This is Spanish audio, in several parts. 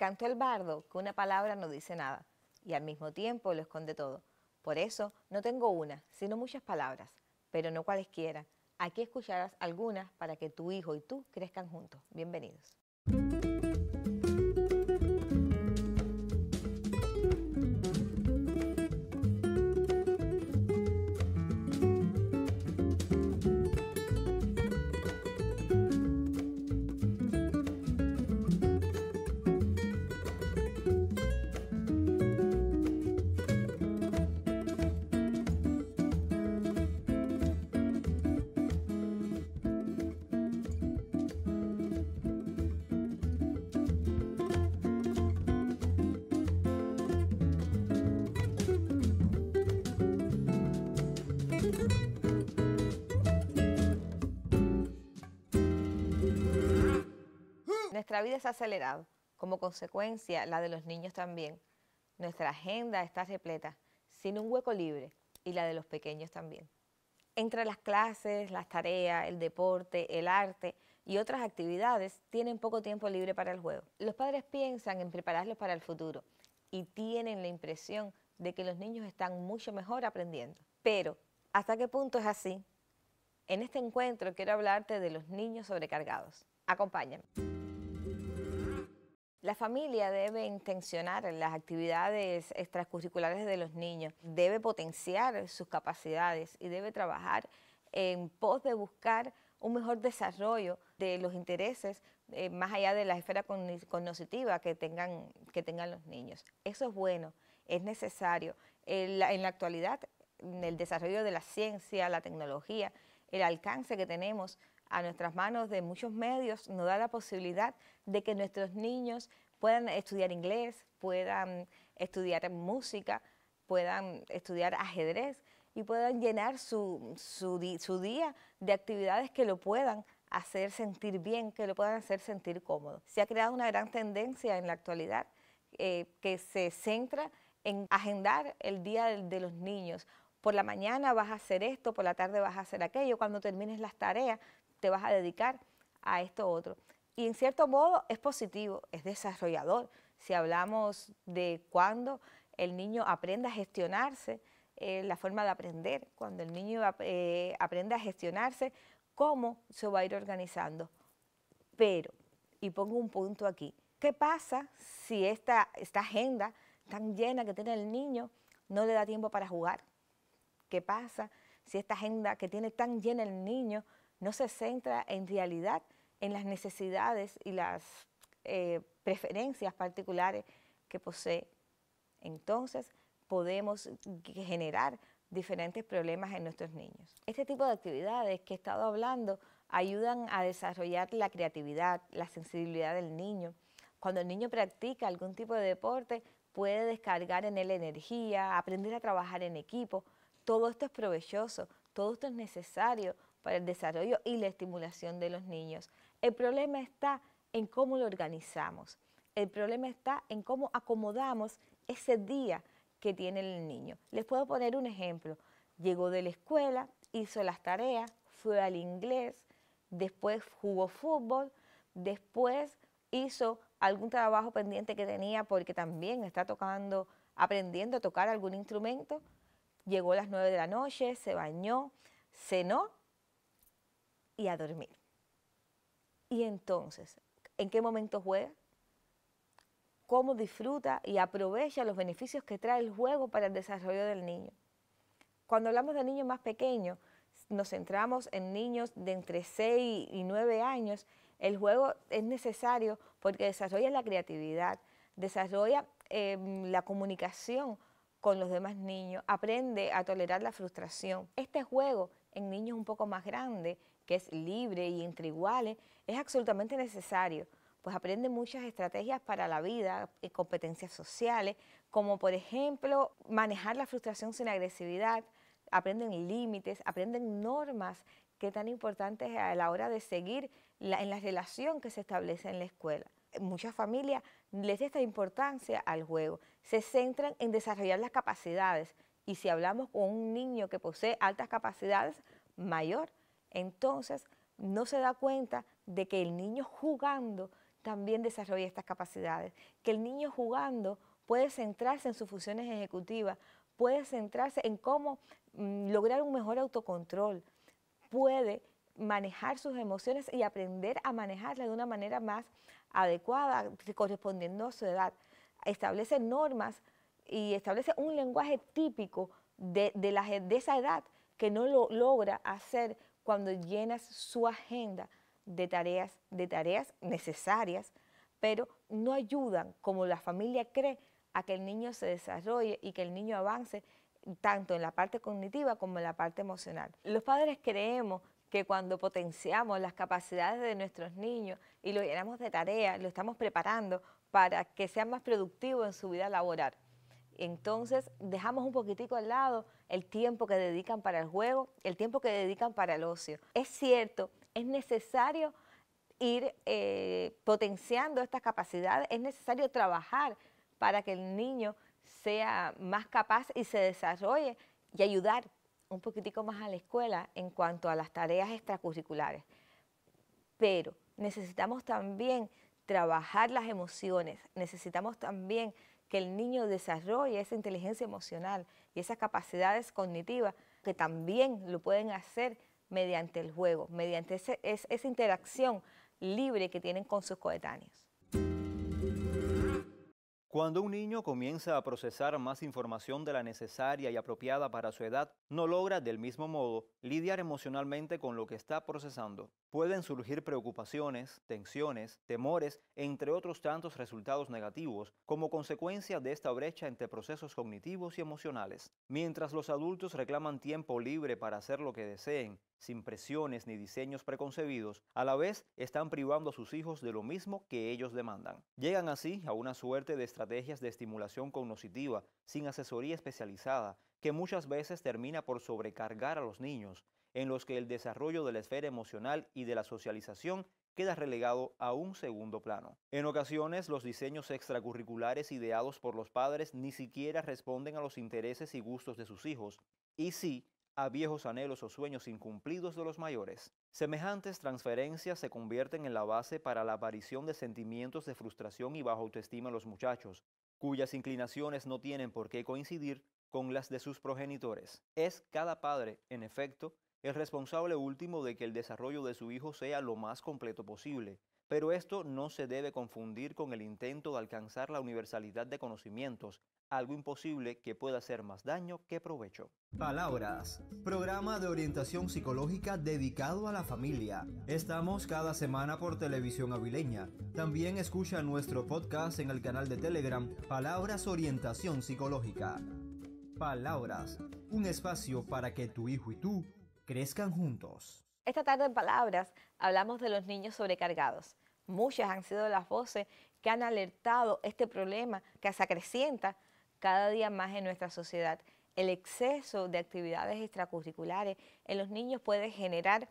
Cantó el bardo que una palabra no dice nada y al mismo tiempo lo esconde todo. Por eso no tengo una, sino muchas palabras, pero no cualesquiera. Aquí escucharás algunas para que tu hijo y tú crezcan juntos. Bienvenidos. Nuestra vida se ha acelerado, como consecuencia la de los niños también. Nuestra agenda está repleta, sin un hueco libre, y la de los pequeños también. Entre las clases, las tareas, el deporte, el arte y otras actividades, tienen poco tiempo libre para el juego. Los padres piensan en prepararlos para el futuro y tienen la impresión de que los niños están mucho mejor aprendiendo. Pero, ¿hasta qué punto es así? En este encuentro quiero hablarte de los niños sobrecargados. Acompáñame. La familia debe intencionar las actividades extracurriculares de los niños, debe potenciar sus capacidades y debe trabajar en pos de buscar un mejor desarrollo de los intereses eh, más allá de la esfera cognitiva que tengan, que tengan los niños. Eso es bueno, es necesario. En la, en la actualidad, el desarrollo de la ciencia, la tecnología, el alcance que tenemos a nuestras manos de muchos medios nos da la posibilidad de que nuestros niños puedan estudiar inglés, puedan estudiar música, puedan estudiar ajedrez y puedan llenar su, su, día de actividades que lo puedan hacer sentir bien, que lo puedan hacer sentir cómodo. Se ha creado una gran tendencia en la actualidad eh, que se centra en agendar el día de los niños. Por la mañana vas a hacer esto, por la tarde vas a hacer aquello, cuando termines las tareas te vas a dedicar a esto otro. Y en cierto modo es positivo, es desarrollador. Si hablamos de cuando el niño aprende a gestionarse, eh, la forma de aprender, cuando el niño eh, aprende a gestionarse, cómo se va a ir organizando. Pero, y pongo un punto aquí, ¿qué pasa si esta, esta agenda tan llena que tiene el niño no le da tiempo para jugar? ¿Qué pasa si esta agenda que tiene tan llena el niño no se centra en realidad en las necesidades y las eh, preferencias particulares que posee. Entonces podemos generar diferentes problemas en nuestros niños. Este tipo de actividades que he estado hablando ayudan a desarrollar la creatividad, la sensibilidad del niño. Cuando el niño practica algún tipo de deporte, puede descargar en él energía, aprender a trabajar en equipo. Todo esto es provechoso, todo esto es necesario para el desarrollo y la estimulación de los niños. El problema está en cómo lo organizamos. El problema está en cómo acomodamos ese día que tiene el niño. Les puedo poner un ejemplo. Llegó de la escuela, hizo las tareas, fue al inglés, después jugó fútbol, después hizo algún trabajo pendiente que tenía porque también está tocando, aprendiendo a tocar algún instrumento. Llegó a las nueve de la noche, se bañó, cenó y a dormir. Y entonces, ¿en qué momento juega? ¿Cómo disfruta y aprovecha los beneficios que trae el juego para el desarrollo del niño? Cuando hablamos de niños más pequeños, nos centramos en niños de entre 6 y 9 años, el juego es necesario porque desarrolla la creatividad, desarrolla em, la comunicación con los demás niños, aprende a tolerar la frustración. Este juego en niños un poco más grandes, que es libre y entre iguales, es absolutamente necesario, pues aprende muchas estrategias para la vida, y competencias sociales, como por ejemplo manejar la frustración sin agresividad, aprenden límites, aprenden normas que tan importantes a la hora de seguir en la relación que se establece en la escuela. Muchas familias les da esta importancia al juego, se centran en desarrollar las capacidades, y si hablamos con un niño que posee altas capacidades, mayor, entonces no se da cuenta de que el niño jugando también desarrolla estas capacidades, que el niño jugando puede centrarse en sus funciones ejecutivas, puede centrarse en cómo mm, lograr un mejor autocontrol, puede manejar sus emociones y aprender a manejarlas de una manera más adecuada, correspondiendo a su edad. Establece normas y establece un lenguaje típico de, de esa edad que no lo logra hacer cuando llenas su agenda de tareas, de tareas necesarias, pero no ayudan, como la familia cree, a que el niño se desarrolle y que el niño avance tanto en la parte cognitiva como en la parte emocional. Los padres creemos que cuando potenciamos las capacidades de nuestros niños y lo llenamos de tareas, lo estamos preparando para que sea más productivo en su vida laboral. Entonces dejamos un poquitico al lado el tiempo que dedican para el juego, el tiempo que dedican para el ocio. Es cierto, es necesario ir eh, potenciando estas capacidades, es necesario trabajar para que el niño sea más capaz y se desarrolle y ayudar un poquitico más a la escuela en cuanto a las tareas extracurriculares. Pero necesitamos también trabajar las emociones, necesitamos también que el niño desarrolle esa inteligencia emocional y esas capacidades cognitivas que también lo pueden hacer mediante el juego, mediante esa interacción libre que tienen con sus coetáneos. Cuando un niño comienza a procesar más información de la necesaria y apropiada para su edad, no logra del mismo modo lidiar emocionalmente con lo que está procesando. Pueden surgir preocupaciones, tensiones, temores, entre otros tantos resultados negativos como consecuencia de esta brecha entre procesos cognitivos y emocionales. Mientras los adultos reclaman tiempo libre para hacer lo que deseen sin presiones ni diseños preconcebidos, a la vez están privando a sus hijos de lo mismo que ellos demandan. Llegan así a una suerte de estrategias de estimulación cognitiva sin asesoría especializada que muchas veces termina por sobrecargar a los niños, en los que el desarrollo de la esfera emocional y de la socialización queda relegado a un segundo plano. En ocasiones, los diseños extracurriculares ideados por los padres ni siquiera responden a los intereses y gustos de sus hijos, y sí a viejos anhelos o sueños incumplidos de los mayores. Semejantes transferencias se convierten en la base para la aparición de sentimientos de frustración y baja autoestima en los muchachos, cuyas inclinaciones no tienen por qué coincidir con las de sus progenitores. Es cada padre, en efecto, el responsable último de que el desarrollo de su hijo sea lo más completo posible, pero esto no se debe confundir con el intento de alcanzar la universalidad de conocimientos, algo imposible que pueda hacer más daño que provecho. Palabras, programa de orientación psicológica dedicado a la familia. Estamos cada semana por televisión avileña. También escucha nuestro podcast en el canal de Telegram Palabras Orientación Psicológica. Palabras, un espacio para que tu hijo y tú crezcan juntos. Esta tarde en Palabras hablamos de los niños sobrecargados. Muchas han sido las voces que han alertado este problema que se acrecienta cada día más en nuestra sociedad. El exceso de actividades extracurriculares en los niños puede generar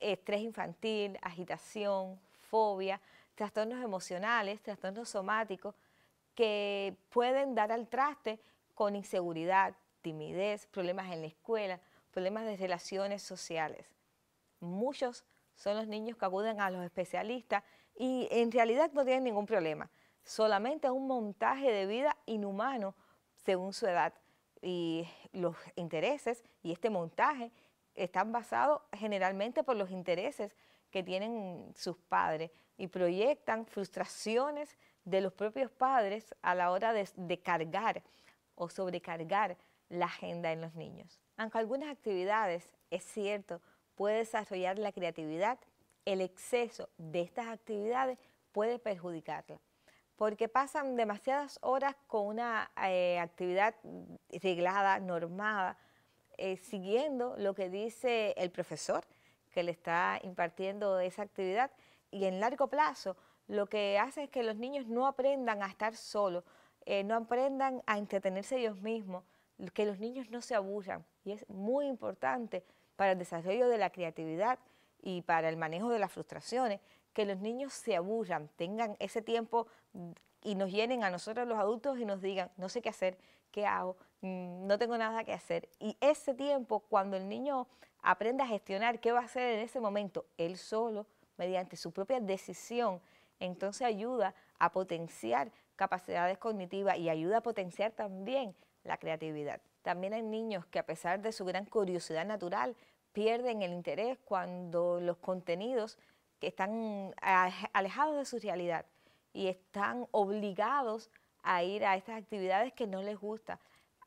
estrés infantil, agitación, fobia, trastornos emocionales, trastornos somáticos que pueden dar al traste con inseguridad, timidez, problemas en la escuela, problemas de relaciones sociales. Muchos son los niños que acuden a los especialistas y en realidad no tienen ningún problema solamente un montaje de vida inhumano según su edad. Y los intereses y este montaje están basados generalmente por los intereses que tienen sus padres y proyectan frustraciones de los propios padres a la hora de, de cargar o sobrecargar la agenda en los niños. Aunque algunas actividades, es cierto, puede desarrollar la creatividad, el exceso de estas actividades puede perjudicarla. Porque pasan demasiadas horas con una eh, actividad reglada, normada, eh, siguiendo lo que dice el profesor que le está impartiendo esa actividad. Y en largo plazo lo que hace es que los niños no aprendan a estar solos, eh, no aprendan a entretenerse ellos mismos, que los niños no se aburran. Y es muy importante para el desarrollo de la creatividad y para el manejo de las frustraciones, que los niños se aburran, tengan ese tiempo y nos llenen a nosotros los adultos y nos digan, no sé qué hacer, qué hago, mm, no tengo nada que hacer. Y ese tiempo, cuando el niño aprende a gestionar qué va a hacer en ese momento, él solo, mediante su propia decisión entonces ayuda a potenciar capacidades cognitivas y ayuda a potenciar también la creatividad. También hay niños que a pesar de su gran curiosidad natural pierden el interés cuando los contenidos están alejados de su realidad y están obligados a ir a estas actividades que no les gusta.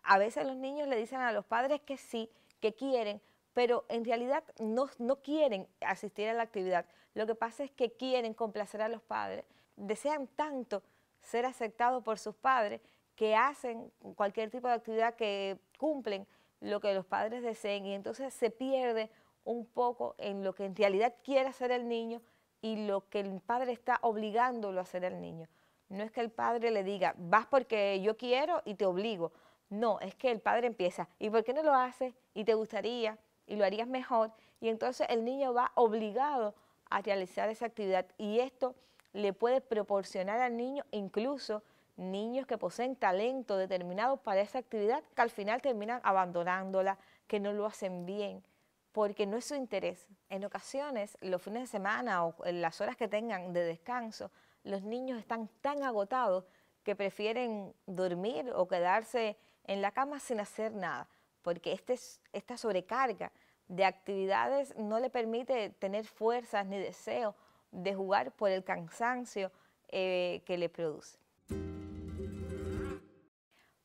A veces los niños le dicen a los padres que sí, que quieren, pero en realidad no quieren asistir a la actividad. Lo que pasa es que quieren complacer a los padres, desean tanto ser aceptados por sus padres que hacen cualquier tipo de actividad que cumplen lo que los padres deseen y entonces se pierde un poco en lo que en realidad quiere hacer el niño y lo que el padre está obligándolo a hacer el niño. No es que el padre le diga, vas porque yo quiero y te obligo. No, es que el padre empieza, ¿y por qué no lo haces? Y te gustaría, y lo harías mejor. Y entonces el niño va obligado a realizar esa actividad. Y esto le puede proporcionar al niño incluso niños que poseen talento determinado para esa actividad, que al final terminan abandonándola, que no lo hacen bien, porque no es su interés. En ocasiones, los fines de semana o en las horas que tengan de descanso, los niños están tan agotados que prefieren dormir o quedarse en la cama sin hacer nada, porque este, esta sobrecarga de actividades no le permite tener fuerzas ni deseo de jugar por el cansancio eh, que le produce.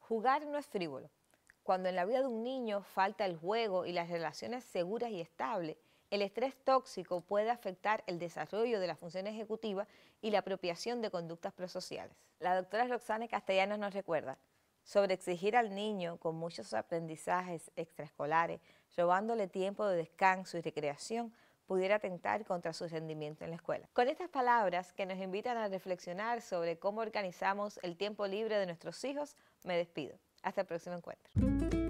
Jugar no es frívolo. Cuando en la vida de un niño falta el juego y las relaciones seguras y estables, el estrés tóxico puede afectar el desarrollo de la función ejecutiva y la apropiación de conductas prosociales. La doctora Roxane Castellanos nos recuerda sobre exigir al niño con muchos aprendizajes extraescolares, robándole tiempo de descanso y recreación, pudiera atentar contra su rendimiento en la escuela. Con estas palabras que nos invitan a reflexionar sobre cómo organizamos el tiempo libre de nuestros hijos, me despido. Hasta el próximo encuentro.